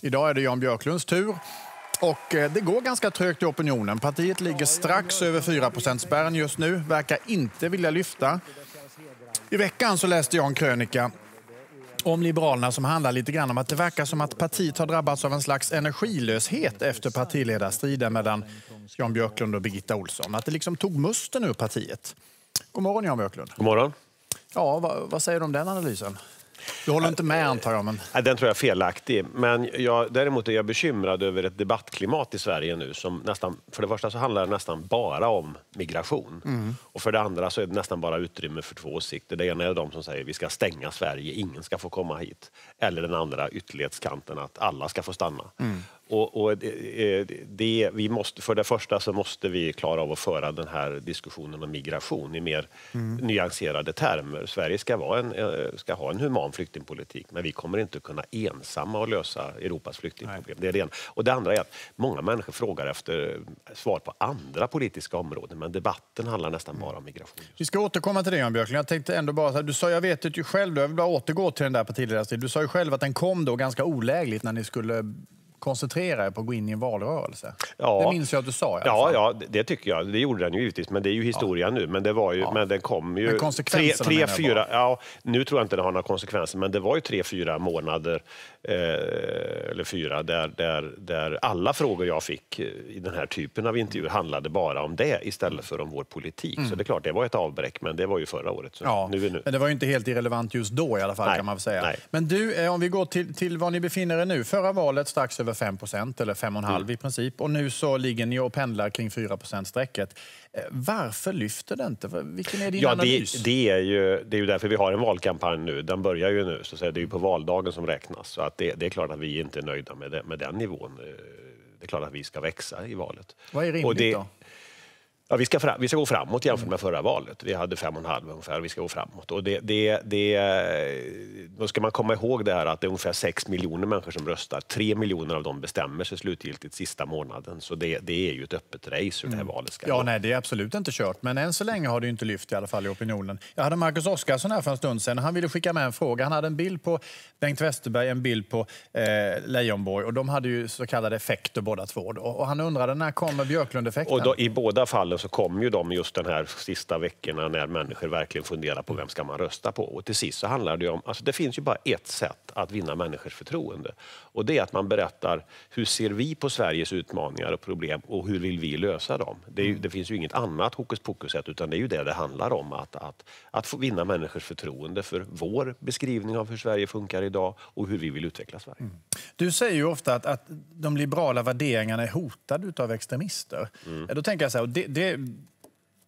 Idag är det Jan Björklunds tur. Och eh, det går ganska trögt i opinionen. Partiet ligger strax över 4 spärren just nu, verkar inte vilja lyfta. I veckan så läste jag en krönika om Liberalerna som handlar lite grann om att det verkar som att partiet har drabbats av en slags energilöshet efter partiledarstriden mellan Jan Björklund och Birgitta Olsson. Att det liksom tog musten ur partiet. God morgon Jan Björklund. God morgon. Ja, vad, vad säger du om den analysen? Du håller inte med antar jag? Men... Den tror jag är felaktig. Men jag, däremot är jag bekymrad över ett debattklimat i Sverige nu som nästan, för det första så handlar det nästan bara om migration. Mm. Och för det andra så är det nästan bara utrymme för två åsikter. Det ena är de som säger att vi ska stänga Sverige, ingen ska få komma hit. Eller den andra ytterlighetskanten att alla ska få stanna. Mm. Och, och det, vi måste, för det första så måste vi klara av att föra den här diskussionen om migration i mer mm. nyanserade termer. Sverige ska, vara en, eh, ska ha en human flyktingpolitik men vi kommer inte kunna ensamma att lösa Europas flyktingproblem. Det är det ena. Och det andra är att många människor frågar efter svar på andra politiska områden men debatten handlar nästan mm. bara om migration. Vi ska återkomma till det Jan Björklund. Jag tänkte ändå bara, du sa, jag vet ju själv, jag vill bara återgå till den där partiledarstriden. Du sa ju själv att den kom då ganska olägligt när ni skulle koncentrera er på att gå in i en valrörelse. Ja. Det minns jag att du sa. Ja, ja, det tycker jag. Det gjorde den ju givetvis, men det är ju historia ja. nu. Men, det var ju, ja. men den kom ju... Men tre, tre fyra, ja, Nu tror jag inte det har några konsekvenser, men det var ju tre, fyra månader Eh, eller fyra, där, där, där alla frågor jag fick i den här typen av intervjuer handlade bara om det istället för om vår politik. Mm. Så det är klart, det var ett avbräck, men det var ju förra året. Så ja, nu är nu. Men det var ju inte helt irrelevant just då i alla fall nej, kan man säga. Nej. Men du, eh, om vi går till, till var ni befinner er nu. Förra valet strax över 5 procent, eller 5,5 mm. i princip. Och nu så ligger ni och pendlar kring 4 strecket Eh, varför lyfter det inte? Vilken är din ja, analys? Det, det, är ju, det är ju därför vi har en valkampanj nu. Den börjar ju nu, så det är ju på valdagen som räknas. Så att det, det är klart att vi inte är nöjda med, det, med den nivån. Eh, det är klart att vi ska växa i valet. Vad är rimligt det, då? Ja, vi, ska fram, vi ska gå framåt jämfört med förra valet. Vi hade 5,5 ungefär. Vi ska gå framåt. Och det, det, det, då ska man komma ihåg det här att det är ungefär 6 miljoner människor som röstar. 3 miljoner av dem bestämmer sig slutgiltigt sista månaden. Så det, det är ju ett öppet race hur det här mm. valet ska ja, gå. Nej, det är absolut inte kört. Men än så länge har det inte lyft i alla fall i opinionen. Jag hade Marcus Oskarsson här för en stund sedan. Han ville skicka med en fråga. Han hade en bild på Bengt Westerberg, en bild på eh, Leijonborg. Och de hade ju så kallade effekter båda två. Och, och han undrade när kommer Björklund-effekten? I båda fallen så kom ju de just den här sista veckorna när människor verkligen funderar på vem ska man rösta på. Och till sist så handlar det om, alltså det finns ju bara ett sätt att vinna människors förtroende. Och det är att man berättar hur ser vi på Sveriges utmaningar och problem och hur vill vi lösa dem? Det, ju, det finns ju inget annat hokus pokus sätt utan det är ju det det handlar om. Att, att, att få vinna människors förtroende för vår beskrivning av hur Sverige funkar idag och hur vi vill utveckla Sverige. Mm. Du säger ju ofta att, att de liberala värderingarna är hotade av extremister. Mm. Då tänker jag så här, det, det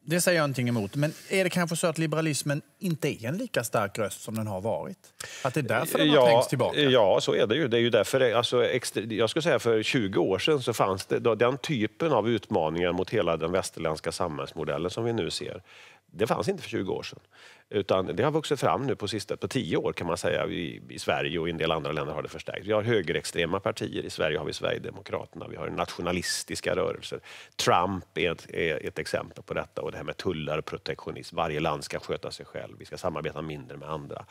det säger jag ingenting emot. Men är det kanske så att liberalismen inte är en lika stark röst som den har varit? Att det är därför den ja, har trängts tillbaka? Ja, så är det ju. Det är ju därför, alltså, jag skulle säga för 20 år sedan så fanns det den typen av utmaningar mot hela den västerländska samhällsmodellen som vi nu ser. Det fanns inte för 20 år sedan. Utan det har vuxit fram nu på sista på tio år kan man säga i, i, Sverige och i en del andra länder har det förstärkts. Vi har högerextrema partier. I Sverige har vi Sverigedemokraterna. Vi har nationalistiska rörelser. Trump är ett, är ett exempel på detta och det här med tullar och protektionism. Varje land ska sköta sig själv. Vi ska samarbeta mindre med andra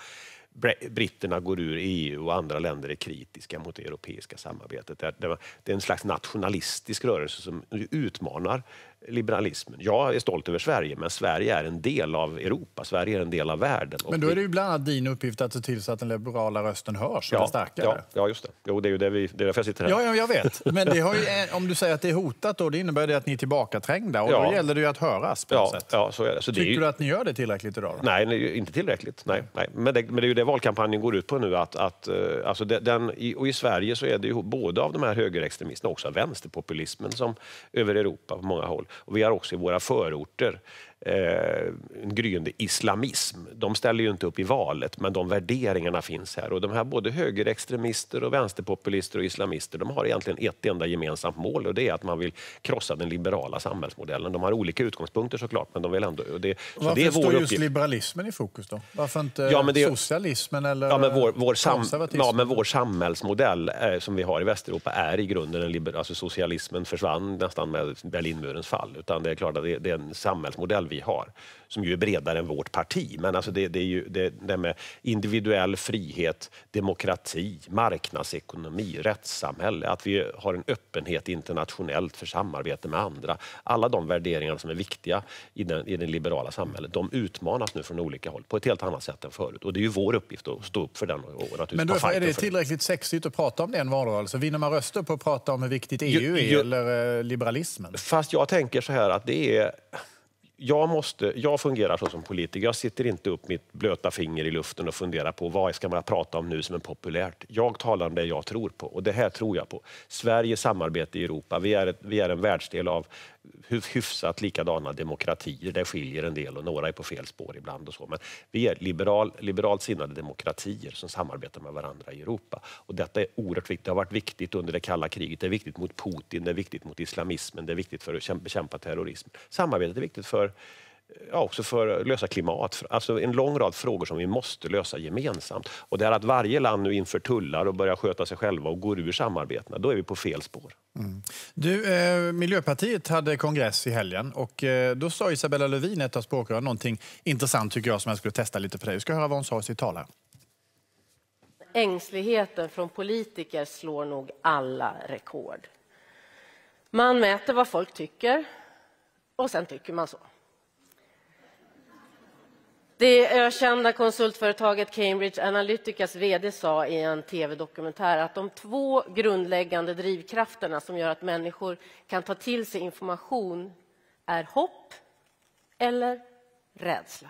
britterna går ur EU och andra länder är kritiska mot det europeiska samarbetet. Det är en slags nationalistisk rörelse som utmanar liberalismen. Jag är stolt över Sverige, men Sverige är en del av Europa. Sverige är en del av världen. Men då är det ju bland annat din uppgift att se till så att den liberala rösten hörs ja, starkare. Ja, ja, just det. Jo, det är ju det vi, det är därför jag sitter här. Ja, ja jag vet. Men ju, om du säger att det är hotat, då, det innebär det att ni är tillbakaträngda. Och ja. då gäller det ju att höras på ja, sätt. Ja, så är det. Så Tycker det ju... du att ni gör det tillräckligt idag? Då? Nej, inte tillräckligt. Nej, nej. Men, det, men det är ju det valkampanjen går ut på nu. Att, att, eh, alltså den, och I Sverige så är det ju både av de här högerextremisterna och också av vänsterpopulismen som över Europa på många håll. Och vi har också i våra förorter en gryende islamism. De ställer ju inte upp i valet, men de värderingarna finns här. Och de här både högerextremister, och vänsterpopulister och islamister, de har egentligen ett enda gemensamt mål och det är att man vill krossa den liberala samhällsmodellen. De har olika utgångspunkter såklart, men de vill ändå... Och det, Varför det är står just liberalismen i fokus då? Varför inte ja, det, socialismen eller ja, men vår, vår, sam, ja, men vår samhällsmodell eh, som vi har i Västeuropa är i grunden en liber, alltså socialismen försvann nästan med Berlinmurens fall. Utan det är klart att det, det är en samhällsmodell vi har, som ju är bredare än vårt parti. Men alltså det, det är ju det, det med individuell frihet, demokrati, marknadsekonomi, rättssamhälle, att vi har en öppenhet internationellt för samarbete med andra. Alla de värderingar som är viktiga i, den, i det liberala samhället, de utmanas nu från olika håll på ett helt annat sätt än förut. Och det är ju vår uppgift att stå upp för den. Och Men då är det tillräckligt sexigt att prata om det en valrörelse? Vinner man röster på att prata om hur viktigt EU är ju, eller eh, liberalismen? Fast jag tänker så här att det är jag, måste, jag fungerar så som politiker. Jag sitter inte upp mitt blöta finger i luften och funderar på vad ska man prata om nu som är populärt. Jag talar om det jag tror på och det här tror jag på. Sveriges samarbete i Europa. Vi är, ett, vi är en världsdel av hyfsat likadana demokratier. Det skiljer en del och några är på fel spår ibland. och så. Men vi är liberal, liberalt sinnade demokratier som samarbetar med varandra i Europa. Och detta är oerhört viktigt. Det har varit viktigt under det kalla kriget. Det är viktigt mot Putin, det är viktigt mot islamismen, det är viktigt för att bekämpa terrorism. Samarbetet är viktigt för ja, också för att lösa klimat. Alltså en lång rad frågor som vi måste lösa gemensamt. Och det är att varje land nu inför tullar och börjar sköta sig själva och går ur samarbetena, då är vi på fel spår. Mm. Du, eh, Miljöpartiet hade kongress i helgen och eh, då sa Isabella Lövin, ett av språkrören, någonting intressant tycker jag som jag skulle testa lite på dig. Vi ska höra vad hon sa i sitt tal här. Ängsligheten från politiker slår nog alla rekord. Man mäter vad folk tycker och sen tycker man så. Det ökända konsultföretaget Cambridge Analyticas vd sa i en tv-dokumentär att de två grundläggande drivkrafterna som gör att människor kan ta till sig information är hopp eller rädsla.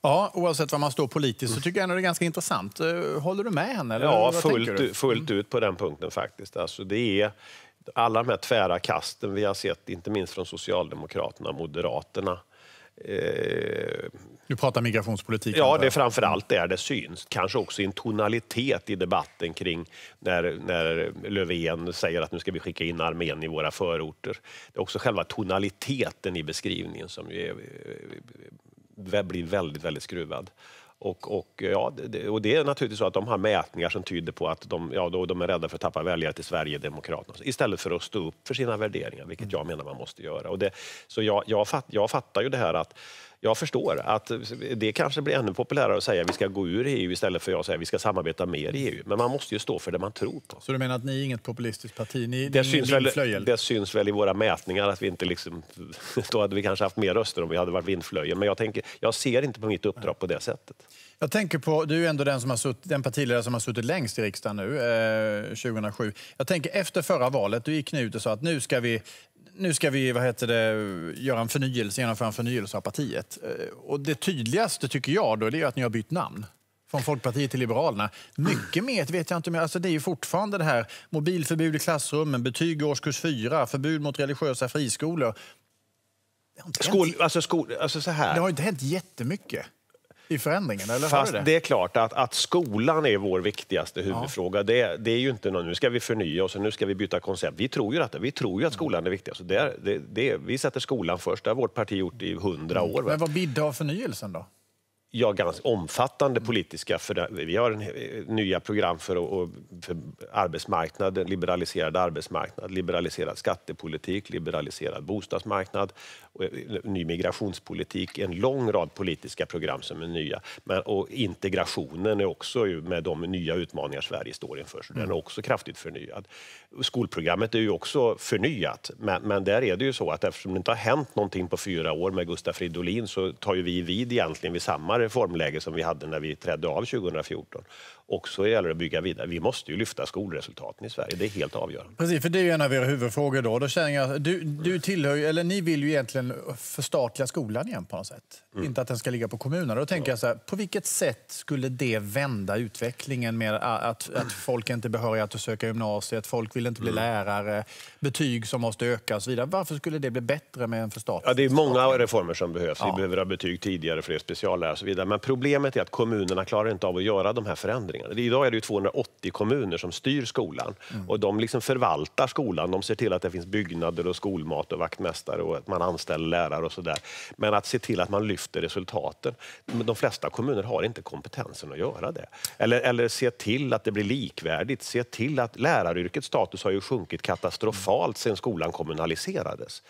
Ja, oavsett var man står politiskt så tycker jag ändå det är ganska intressant. Eh, håller du med henne? Eller ja, fullt, fullt ut på den punkten faktiskt. Alltså det är alla de här tvära kasten vi har sett, inte minst från Socialdemokraterna och Moderaterna, Eh, du pratar migrationspolitik? Ja, det är framförallt där det syns. Kanske också en tonalitet i debatten kring när, när Löfven säger att nu ska vi skicka in armén i våra förorter. Det är också själva tonaliteten i beskrivningen som är, eh, blir väldigt, väldigt skruvad. Och, och, ja, det, och det är naturligtvis så att de har mätningar som tyder på att de, ja, då, de är rädda för att tappa väljare till Sverigedemokraterna istället för att stå upp för sina värderingar, vilket jag menar man måste göra. Och det, så jag, jag, fatt, jag fattar ju det här att jag förstår att det kanske blir ännu populärare att säga att vi ska gå ur EU istället för att säga att vi ska samarbeta mer i EU. Men man måste ju stå för det man tror på. Så du menar att ni är inget populistiskt parti? Ni, det, syns väl, det syns väl i våra mätningar att vi inte liksom... Då hade vi kanske haft mer röster om vi hade varit vindflöjel. Men jag, tänker, jag ser inte på mitt uppdrag på det sättet. Jag tänker på, du är ändå den, som har sutt, den partiledare som har suttit längst i riksdagen nu, eh, 2007. Jag tänker efter förra valet, du gick ni ut och sa att nu ska vi nu ska vi vad heter det, göra en förnyelse, genomföra en förnyelse av partiet. Eh, och det tydligaste tycker jag då, är att ni har bytt namn från Folkpartiet till Liberalerna. Mycket mer vet jag inte. Men alltså det är ju fortfarande det här mobilförbud i klassrummen, betyg i årskurs 4, förbud mot religiösa friskolor. Det har, skol, alltså skol, alltså så här. Det har inte hänt jättemycket i förändringen? Eller Fast det? det? är klart att, att skolan är vår viktigaste huvudfråga. Ja. Det, det, är ju inte någon, nu ska vi förnya oss och nu ska vi byta koncept. Vi tror ju att, vi tror ju att skolan är viktigast. Det, det, det, vi sätter skolan först. Det har vårt parti gjort i hundra mm. år. Men vad bidde av förnyelsen då? Ja, ganska omfattande politiska... För vi har en, nya program för, för arbetsmarknaden, liberaliserad arbetsmarknad, liberaliserad skattepolitik, liberaliserad bostadsmarknad, eh, ny migrationspolitik. En lång rad politiska program som är nya. Men, och integrationen är också med de nya utmaningar Sverige står inför, så den är också kraftigt förnyad. Skolprogrammet är ju också förnyat, men, men där är det ju så att eftersom det inte har hänt någonting på fyra år med Gustav Fridolin så tar ju vi vid egentligen vid samma reformläge som vi hade när vi trädde av 2014 också gäller att bygga vidare. Vi måste ju lyfta skolresultaten i Sverige. Det är helt avgörande. Precis, för det är en av era huvudfrågor. Då. Då känner jag, du, du tillhör, eller ni vill ju egentligen förstatliga skolan igen på något sätt. Mm. Inte att den ska ligga på kommunerna. Då tänker ja. jag så här, på vilket sätt skulle det vända utvecklingen med att, att folk inte är behöriga att söka gymnasiet, folk vill inte bli mm. lärare, betyg som måste öka och så vidare. Varför skulle det bli bättre med en förstatligande? Ja, det är många reformer som behövs. Ja. Vi behöver ha betyg tidigare, fler speciallärare och så vidare. Men problemet är att kommunerna klarar inte av att göra de här förändringarna förändringar. Idag är det 280 kommuner som styr skolan mm. och de liksom förvaltar skolan. De ser till att det finns byggnader och skolmat och vaktmästare och att man anställer lärare och sådär. Men att se till att man lyfter resultaten. De flesta kommuner har inte kompetensen att göra det. Eller, eller se till att det blir likvärdigt. Se till att läraryrkets status har ju sjunkit katastrofalt sedan skolan kommunaliserades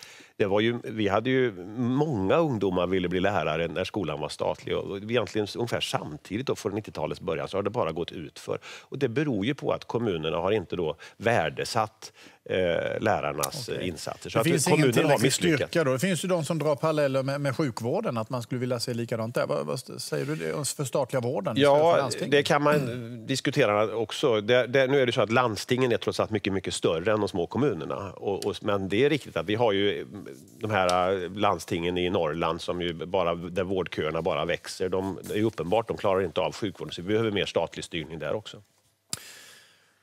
det var ju, vi hade ju många ungdomar ville bli lärare när skolan var statlig och egentligen ungefär samtidigt då, från 90-talets början så har det bara gått ut för. Och det beror ju på att kommunerna har inte då värdesatt eh, lärarnas okay. insatser. Så det finns ingen tillräcklig styrka då? Det finns ju de som drar paralleller med, med sjukvården, att man skulle vilja se likadant där. Vad, vad säger du det, för statliga vården Ja, det kan man mm. diskutera också. Det, det, nu är det så att landstingen är trots allt mycket, mycket större än de små kommunerna. Och, och, men det är riktigt att vi har ju de här landstingen i Norrland som ju bara, där vårdköerna bara växer. De, det är uppenbart, de klarar inte av sjukvården, så vi behöver mer statlig styrning där också.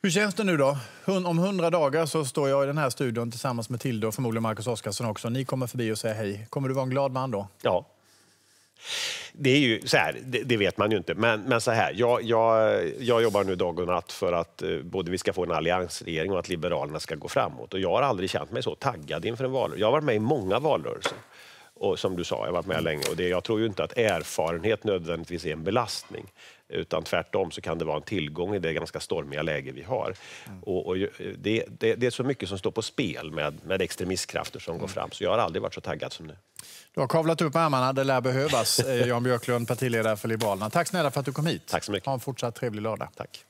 Hur känns det nu då? Om hundra dagar så står jag i den här studion tillsammans med Tilde och förmodligen Marcus Oskarsson också. Ni kommer förbi och säger hej. Kommer du vara en glad man då? Ja. Det är ju så här, det, det, vet man ju inte. Men, men så här, jag, jag, jag jobbar nu dag och natt för att eh, både vi ska få en alliansregering och att Liberalerna ska gå framåt. Och jag har aldrig känt mig så taggad inför en valrörelse. Jag har varit med i många valrörelser. Och som du sa, jag har varit med länge och det, jag tror ju inte att erfarenhet nödvändigtvis är en belastning. Utan tvärtom så kan det vara en tillgång i det ganska stormiga läge vi har. Mm. Och, och det, det, det, är så mycket som står på spel med, med extremistkrafter som mm. går fram. Så jag har aldrig varit så taggad som nu. Du har kavlat upp ärmarna, det lär behövas. Eh, Jan Björklund, partiledare för Liberalerna. Tack snälla för att du kom hit. Tack så mycket. Ha en fortsatt trevlig lördag. Tack.